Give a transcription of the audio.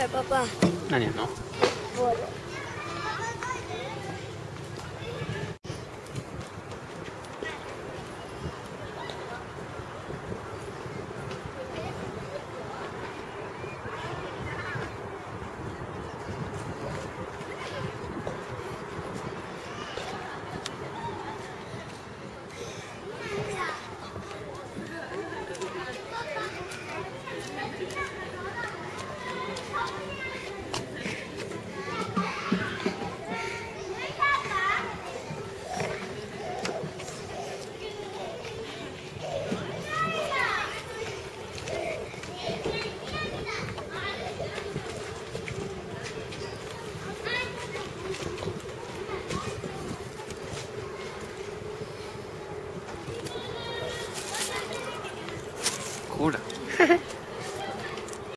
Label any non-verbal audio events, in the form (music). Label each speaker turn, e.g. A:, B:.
A: de papá.
B: locura. (laughs)